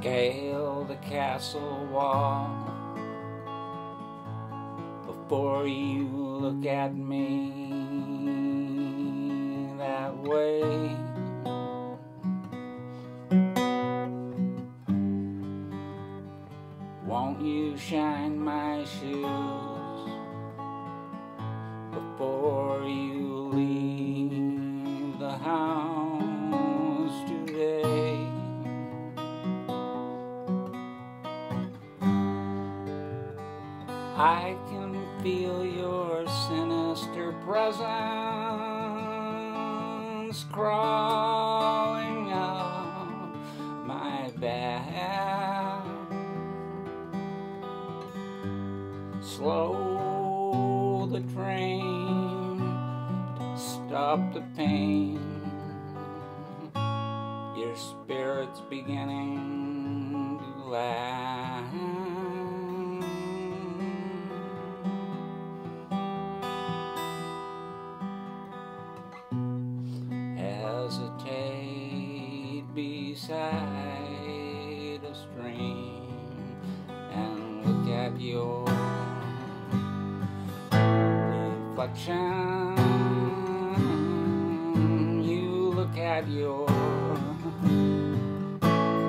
Scale the castle wall before you look at me that way. Won't you shine my shoes I can feel your sinister presence crawling up my back. Slow the train, stop the pain. Your spirit's beginning to laugh. Hesitate beside a stream and look at your reflection. You look at your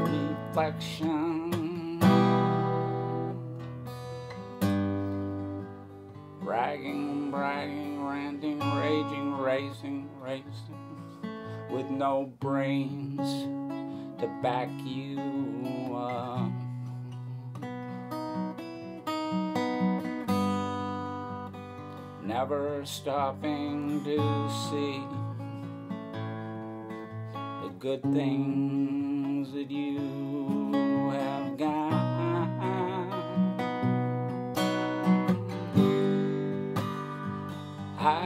reflection. Bragging, bragging, ranting, raging, racing, racing, with no brains to back you up. Never stopping to see the good things that you have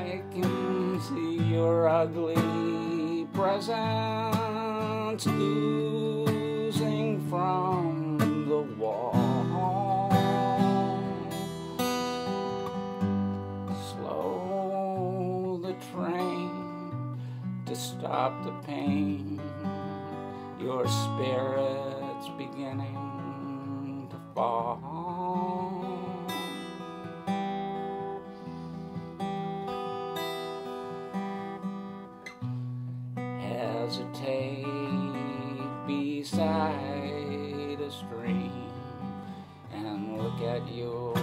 I can see your ugly presence oozing from the wall. Slow the train to stop the pain. Your spirit's beginning to fall. hesitate beside a stream and look at your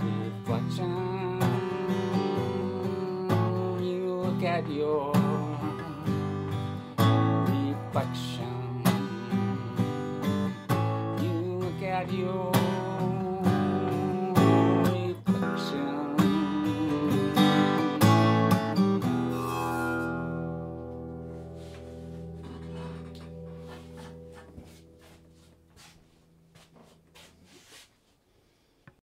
reflection. You look at your reflection. You look at your